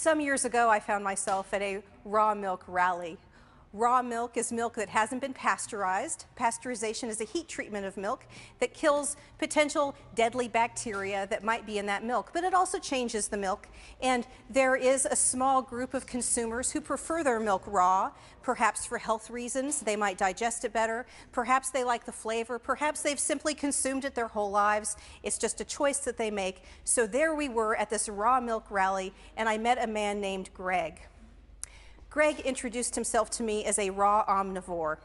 Some years ago, I found myself at a raw milk rally. Raw milk is milk that hasn't been pasteurized. Pasteurization is a heat treatment of milk that kills potential deadly bacteria that might be in that milk, but it also changes the milk. And there is a small group of consumers who prefer their milk raw, perhaps for health reasons. They might digest it better. Perhaps they like the flavor. Perhaps they've simply consumed it their whole lives. It's just a choice that they make. So there we were at this raw milk rally, and I met a man named Greg. Greg introduced himself to me as a raw omnivore.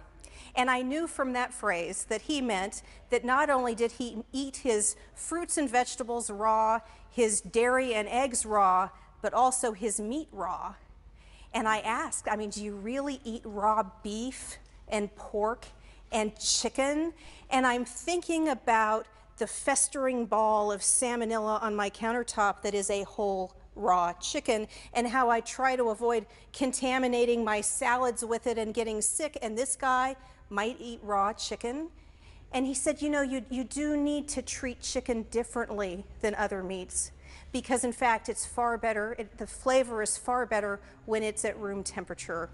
And I knew from that phrase that he meant that not only did he eat his fruits and vegetables raw, his dairy and eggs raw, but also his meat raw. And I asked, I mean, do you really eat raw beef and pork and chicken? And I'm thinking about the festering ball of salmonella on my countertop that is a whole raw chicken and how I try to avoid contaminating my salads with it and getting sick. And this guy might eat raw chicken. And he said, you know, you, you do need to treat chicken differently than other meats because in fact it's far better, it, the flavor is far better when it's at room temperature.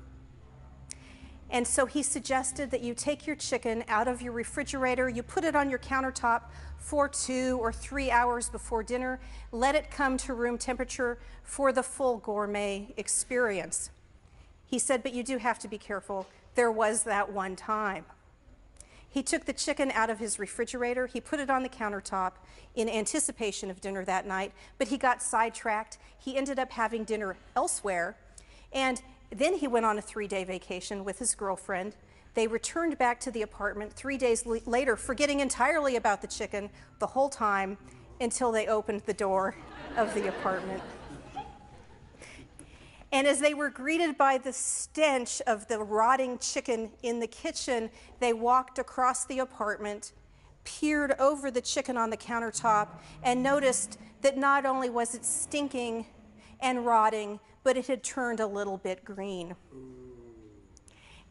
And so he suggested that you take your chicken out of your refrigerator, you put it on your countertop for two or three hours before dinner, let it come to room temperature for the full gourmet experience. He said, but you do have to be careful. There was that one time. He took the chicken out of his refrigerator, he put it on the countertop in anticipation of dinner that night, but he got sidetracked. He ended up having dinner elsewhere, and then he went on a three day vacation with his girlfriend. They returned back to the apartment three days later, forgetting entirely about the chicken the whole time until they opened the door of the apartment. And as they were greeted by the stench of the rotting chicken in the kitchen, they walked across the apartment, peered over the chicken on the countertop, and noticed that not only was it stinking and rotting, but it had turned a little bit green.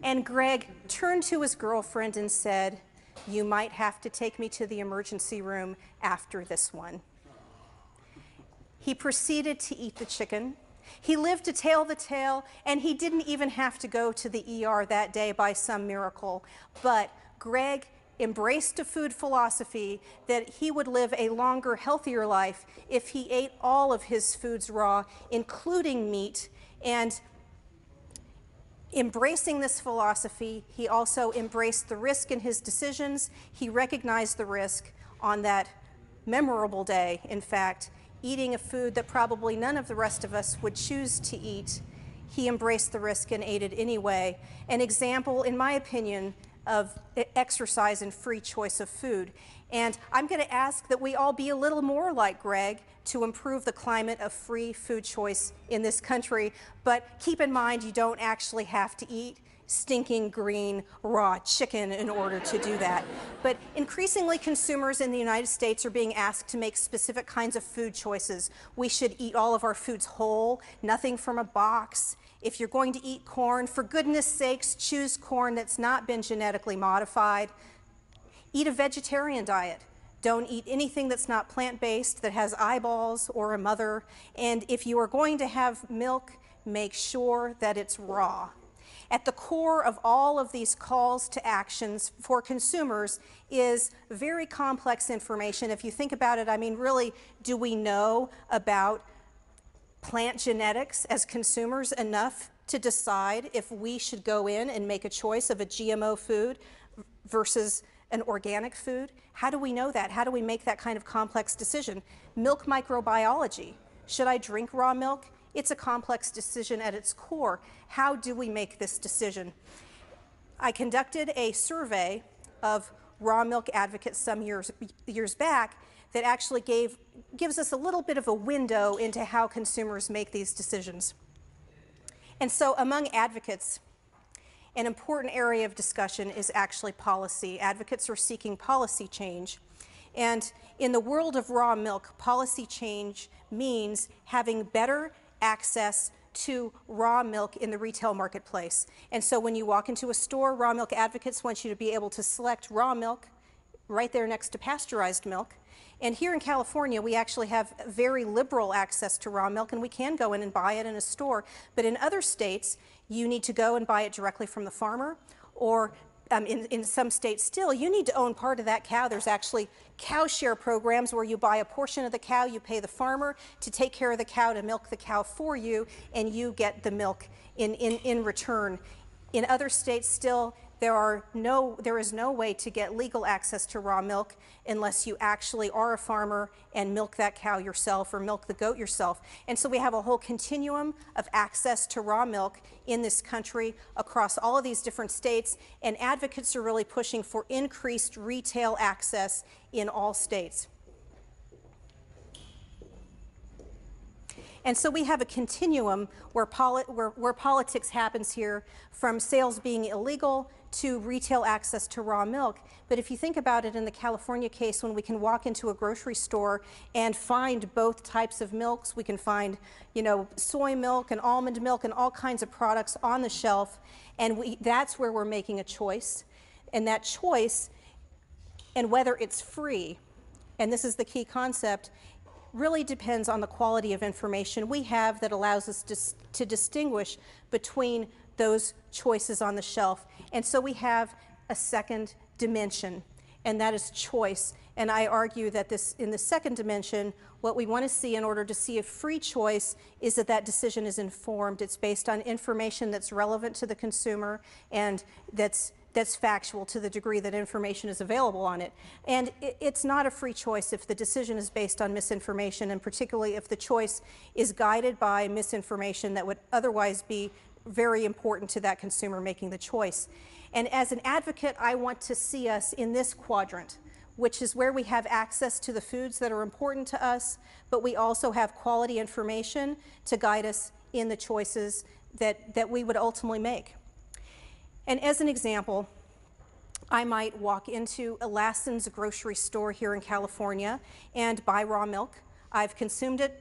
And Greg turned to his girlfriend and said, You might have to take me to the emergency room after this one. He proceeded to eat the chicken. He lived to tell the tale, and he didn't even have to go to the ER that day by some miracle. But Greg embraced a food philosophy that he would live a longer, healthier life if he ate all of his foods raw, including meat. And embracing this philosophy, he also embraced the risk in his decisions. He recognized the risk on that memorable day, in fact, eating a food that probably none of the rest of us would choose to eat. He embraced the risk and ate it anyway. An example, in my opinion, of exercise and free choice of food. And I'm going to ask that we all be a little more like Greg to improve the climate of free food choice in this country. But keep in mind, you don't actually have to eat stinking green raw chicken in order to do that. But increasingly, consumers in the United States are being asked to make specific kinds of food choices. We should eat all of our foods whole, nothing from a box. If you're going to eat corn, for goodness sakes, choose corn that's not been genetically modified. Eat a vegetarian diet. Don't eat anything that's not plant based, that has eyeballs or a mother. And if you are going to have milk, make sure that it's raw. At the core of all of these calls to actions for consumers is very complex information. If you think about it, I mean, really, do we know about plant genetics as consumers enough to decide if we should go in and make a choice of a GMO food versus an organic food? How do we know that? How do we make that kind of complex decision? Milk microbiology. Should I drink raw milk? It's a complex decision at its core. How do we make this decision? I conducted a survey of raw milk advocates some years, years back that actually gave, gives us a little bit of a window into how consumers make these decisions. And so among advocates, an important area of discussion is actually policy. Advocates are seeking policy change. And in the world of raw milk, policy change means having better access to raw milk in the retail marketplace. And so when you walk into a store, raw milk advocates want you to be able to select raw milk right there next to pasteurized milk. And here in California, we actually have very liberal access to raw milk, and we can go in and buy it in a store. But in other states, you need to go and buy it directly from the farmer, or um, in, in some states still, you need to own part of that cow. There's actually cow share programs where you buy a portion of the cow, you pay the farmer to take care of the cow, to milk the cow for you, and you get the milk in, in, in return. In other states still, there, are no, there is no way to get legal access to raw milk unless you actually are a farmer and milk that cow yourself or milk the goat yourself. And so we have a whole continuum of access to raw milk in this country across all of these different states, and advocates are really pushing for increased retail access in all states. And so we have a continuum where, poli where, where, politics happens here from sales being illegal to retail access to raw milk. But if you think about it in the California case, when we can walk into a grocery store and find both types of milks, we can find, you know, soy milk and almond milk and all kinds of products on the shelf, and we, that's where we're making a choice. And that choice, and whether it's free, and this is the key concept, really depends on the quality of information we have that allows us to, to distinguish between those choices on the shelf. And so we have a second dimension, and that is choice. And I argue that this, in the second dimension, what we want to see in order to see a free choice is that that decision is informed. It's based on information that's relevant to the consumer and that's that's factual to the degree that information is available on it. And it, it's not a free choice if the decision is based on misinformation, and particularly if the choice is guided by misinformation that would otherwise be very important to that consumer making the choice. And as an advocate, I want to see us in this quadrant, which is where we have access to the foods that are important to us, but we also have quality information to guide us in the choices that, that we would ultimately make. And as an example, I might walk into a Lassen's grocery store here in California and buy raw milk. I've consumed it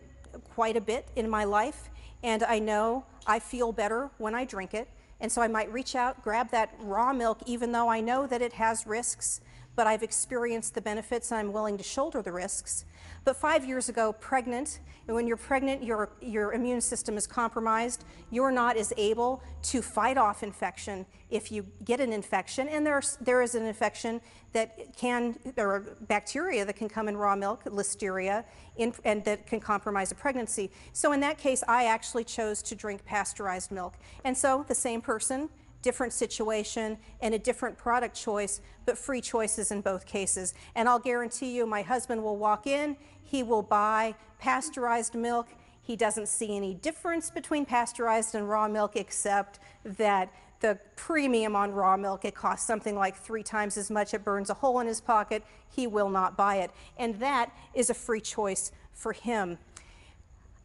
quite a bit in my life, and I know I feel better when I drink it. And so I might reach out, grab that raw milk, even though I know that it has risks, but I've experienced the benefits and I'm willing to shoulder the risks. But five years ago, pregnant, and when you're pregnant, your, your immune system is compromised. You're not as able to fight off infection if you get an infection. And there's, there is an infection that can, there are bacteria that can come in raw milk, listeria, in, and that can compromise a pregnancy. So in that case, I actually chose to drink pasteurized milk. And so the same person different situation and a different product choice, but free choices in both cases. And I'll guarantee you, my husband will walk in, he will buy pasteurized milk. He doesn't see any difference between pasteurized and raw milk except that the premium on raw milk, it costs something like three times as much. It burns a hole in his pocket. He will not buy it. And that is a free choice for him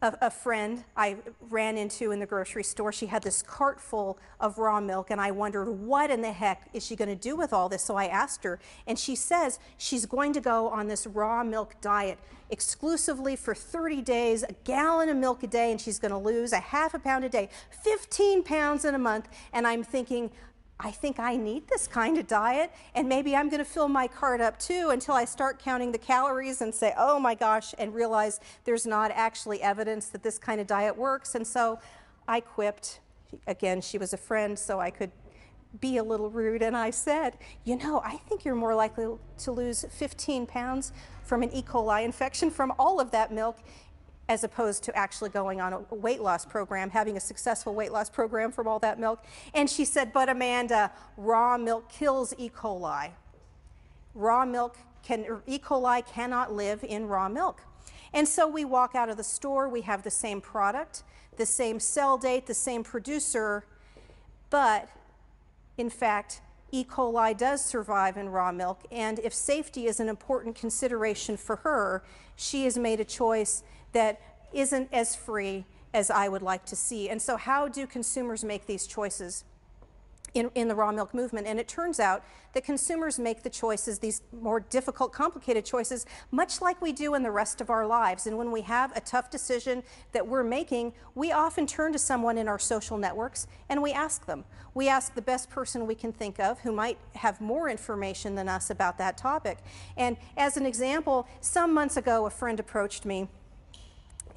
a, a, friend I ran into in the grocery store. She had this cart full of raw milk, and I wondered, what in the heck is she going to do with all this? So I asked her, and she says she's going to go on this raw milk diet exclusively for 30 days, a gallon of milk a day, and she's going to lose a half a pound a day, 15 pounds in a month. And I'm thinking, I think I need this kind of diet, and maybe I'm going to fill my cart up too until I start counting the calories and say, oh my gosh, and realize there's not actually evidence that this kind of diet works. And so I quipped. Again, she was a friend, so I could be a little rude, and I said, You know, I think you're more likely to lose 15 pounds from an E. coli infection from all of that milk as opposed to actually going on a weight loss program, having a successful weight loss program from all that milk. And she said, But Amanda, raw milk kills E. coli. Raw milk can, E. coli cannot live in raw milk. And so we walk out of the store, we have the same product, the same sell date, the same producer, but in fact, E. coli does survive in raw milk. And if safety is an important consideration for her, she has made a choice that isn't as free as I would like to see. And so, how do consumers make these choices? in, in, the raw milk movement. And it turns out that consumers make the choices, these more difficult, complicated choices, much like we do in the rest of our lives. And when we have a tough decision that we're making, we often turn to someone in our social networks and we ask them. We ask the best person we can think of who might have more information than us about that topic. And as an example, some months ago, a friend approached me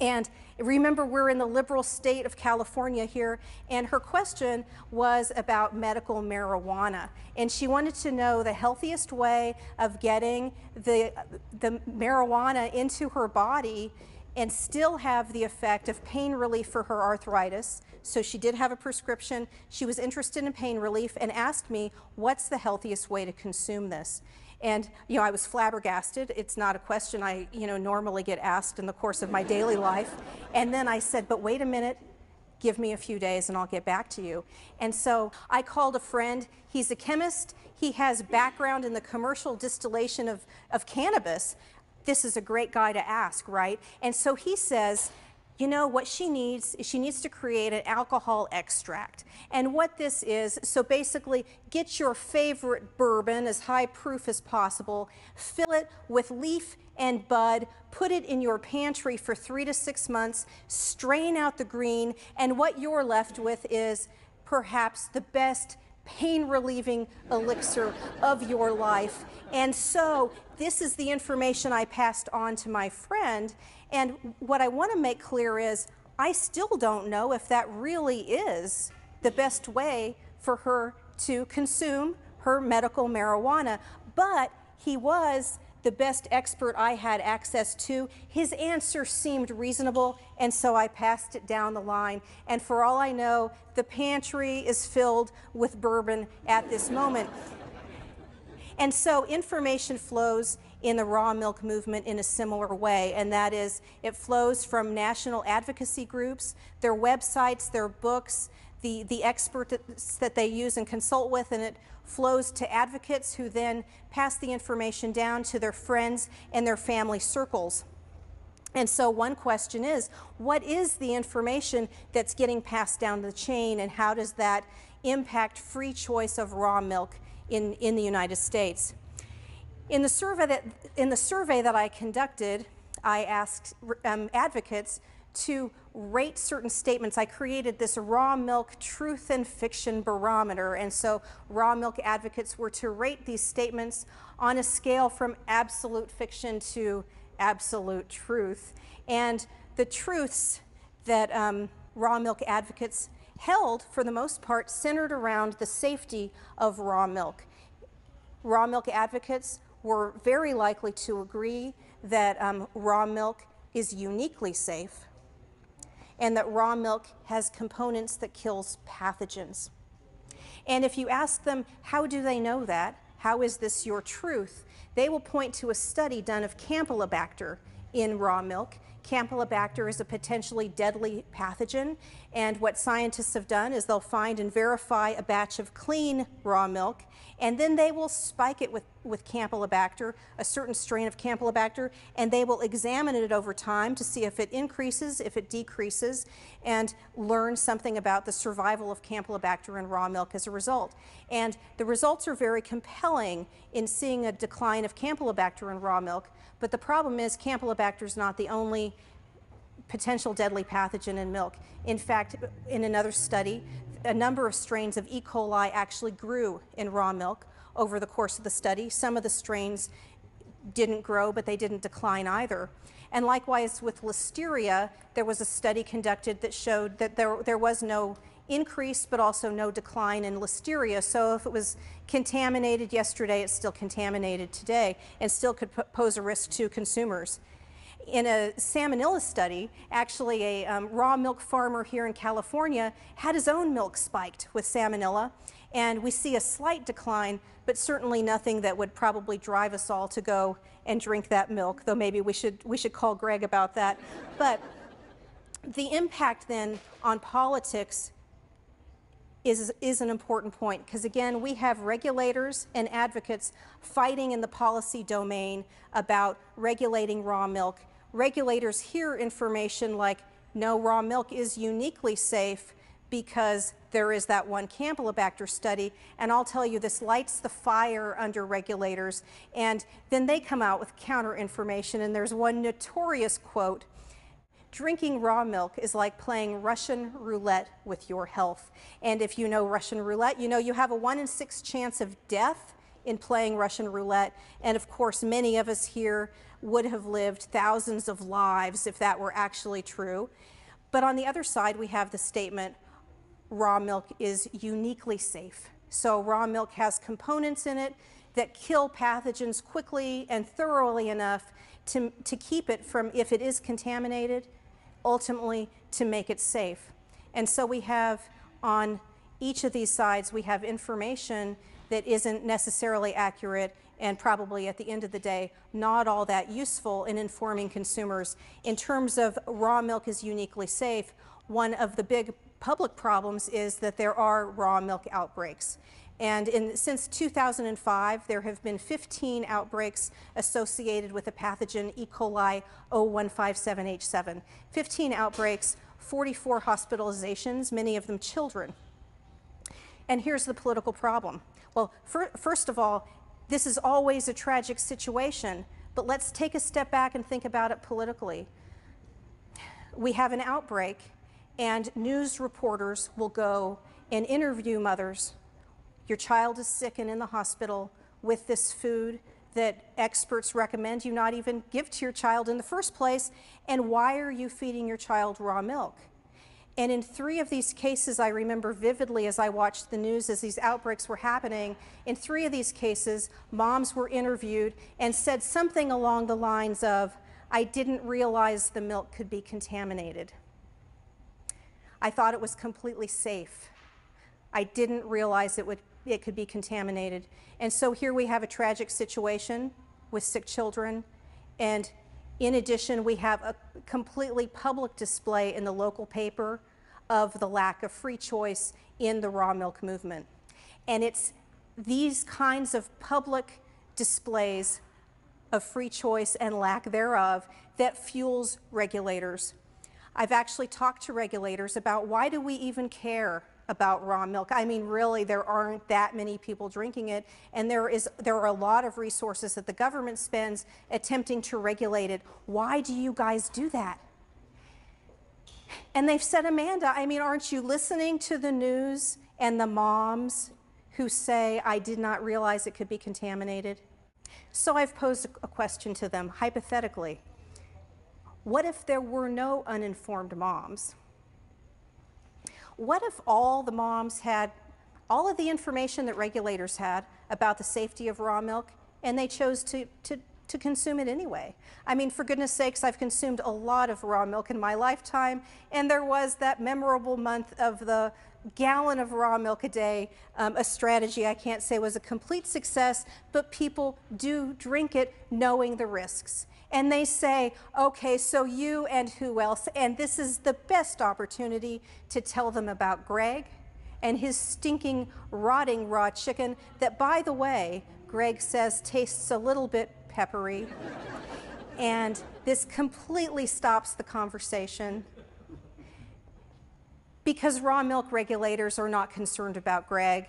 and remember, we're in the liberal state of California here, and her question was about medical marijuana. And she wanted to know the healthiest way of getting the, the marijuana into her body and still have the effect of pain relief for her arthritis. So she did have a prescription. She was interested in pain relief and asked me, what's the healthiest way to consume this? And, you know, I was flabbergasted. It's not a question I, you know, normally get asked in the course of my daily life. And then I said, but wait a minute, give me a few days and I'll get back to you. And so I called a friend. He's a chemist. He has background in the commercial distillation of, of cannabis. This is a great guy to ask, right? And so he says, you know, what she needs is she needs to create an alcohol extract. And what this is, so basically get your favorite bourbon as high proof as possible, fill it with leaf and bud, put it in your pantry for three to six months, strain out the green, and what you're left with is perhaps the best pain relieving elixir of your life. And so this is the information I passed on to my friend. And what I want to make clear is I still don't know if that really is the best way for her to consume her medical marijuana. But he was the best expert I had access to. His answer seemed reasonable, and so I passed it down the line. And for all I know, the pantry is filled with bourbon at this moment. And so information flows in the raw milk movement in a similar way, and that is it flows from national advocacy groups, their websites, their books, the, the experts that they use and consult with, and it flows to advocates who then pass the information down to their friends and their family circles. And so one question is, what is the information that's getting passed down the chain and how does that impact free choice of raw milk in, in the United States? In the, survey that, in the survey that I conducted, I asked um, advocates to rate certain statements. I created this raw milk truth and fiction barometer. And so raw milk advocates were to rate these statements on a scale from absolute fiction to absolute truth. And the truths that um, raw milk advocates held, for the most part, centered around the safety of raw milk. Raw milk advocates were very likely to agree that um, raw milk is uniquely safe and that raw milk has components that kills pathogens. And if you ask them, how do they know that? How is this your truth? They will point to a study done of Campylobacter in raw milk. Campylobacter is a potentially deadly pathogen, and what scientists have done is they'll find and verify a batch of clean raw milk and then they will spike it with, with Campylobacter, a certain strain of Campylobacter, and they will examine it over time to see if it increases, if it decreases, and learn something about the survival of Campylobacter in raw milk as a result. And the results are very compelling in seeing a decline of Campylobacter in raw milk, but the problem is Campylobacter is not the only potential deadly pathogen in milk. In fact, in another study, a number of strains of E. coli actually grew in raw milk over the course of the study. Some of the strains didn't grow, but they didn't decline either. And likewise with listeria, there was a study conducted that showed that there, there was no increase, but also no decline in listeria. So if it was contaminated yesterday, it's still contaminated today and still could pose a risk to consumers in a salmonella study, actually a um, raw milk farmer here in California had his own milk spiked with salmonella. And we see a slight decline, but certainly nothing that would probably drive us all to go and drink that milk, though maybe we should, we should call Greg about that. But the impact then on politics is, is an important point because again, we have regulators and advocates fighting in the policy domain about regulating raw milk regulators hear information like, no, raw milk is uniquely safe, because there is that one Campylobacter study, and I'll tell you this lights the fire under regulators, and then they come out with counter information, and there's one notorious quote Drinking raw milk is like playing Russian roulette with your health. And if you know Russian roulette, you know you have a one in six chance of death in playing Russian roulette. And of course, many of us here would have lived thousands of lives if that were actually true. But on the other side, we have the statement raw milk is uniquely safe. So, raw milk has components in it that kill pathogens quickly and thoroughly enough to, to keep it from, if it is contaminated, ultimately to make it safe. And so, we have on each of these sides, we have information that isn't necessarily accurate and probably at the end of the day not all that useful in informing consumers. In terms of raw milk is uniquely safe, one of the big public problems is that there are raw milk outbreaks. And in, since 2005, there have been 15 outbreaks associated with the pathogen E. coli 0157H7. 15 outbreaks, 44 hospitalizations, many of them children. And here's the political problem. Well, for, first of all, this is always a tragic situation, but let's take a step back and think about it politically. We have an outbreak, and news reporters will go and interview mothers. Your child is sick and in the hospital with this food that experts recommend you not even give to your child in the first place, and why are you feeding your child raw milk? And in three of these cases, I remember vividly as I watched the news as these outbreaks were happening, in three of these cases, moms were interviewed and said something along the lines of, I didn't realize the milk could be contaminated. I thought it was completely safe. I didn't realize it, would, it could be contaminated. And so here we have a tragic situation with sick children. And in addition, we have a completely public display in the local paper of the lack of free choice in the raw milk movement. And it's these kinds of public displays of free choice and lack thereof that fuels regulators. I've actually talked to regulators about why do we even care about raw milk. I mean, really, there aren't that many people drinking it, and there is there are a lot of resources that the government spends attempting to regulate it. Why do you guys do that? And they've said, Amanda, I mean, aren't you listening to the news and the moms who say, I did not realize it could be contaminated? So I've posed a question to them hypothetically. What if there were no uninformed moms? What if all the moms had all of the information that regulators had about the safety of raw milk and they chose to, to to consume it anyway. I mean, for goodness sakes, I've consumed a lot of raw milk in my lifetime, and there was that memorable month of the gallon of raw milk a day, um, a strategy I can't say was a complete success, but people do drink it knowing the risks. And they say, okay, so you and who else? And this is the best opportunity to tell them about Greg and his stinking, rotting raw chicken that, by the way, Greg says tastes a little bit peppery. and this completely stops the conversation because raw milk regulators are not concerned about Greg.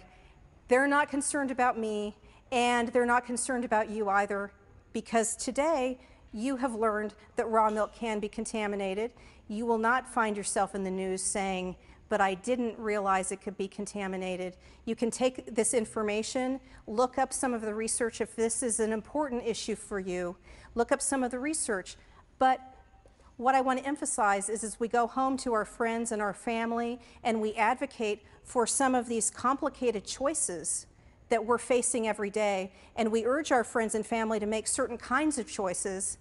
They're not concerned about me, and they're not concerned about you either because today you have learned that raw milk can be contaminated. You will not find yourself in the news saying, but I didn't realize it could be contaminated. You can take this information, look up some of the research if this is an important issue for you, look up some of the research. But what I want to emphasize is as we go home to our friends and our family and we advocate for some of these complicated choices that we're facing every day, and we urge our friends and family to make certain kinds of choices,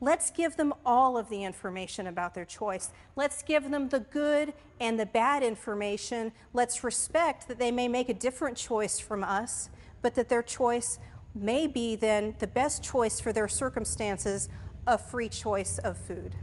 Let's give them all of the information about their choice. Let's give them the good and the bad information. Let's respect that they may make a different choice from us, but that their choice may be then the best choice for their circumstances, a free choice of food.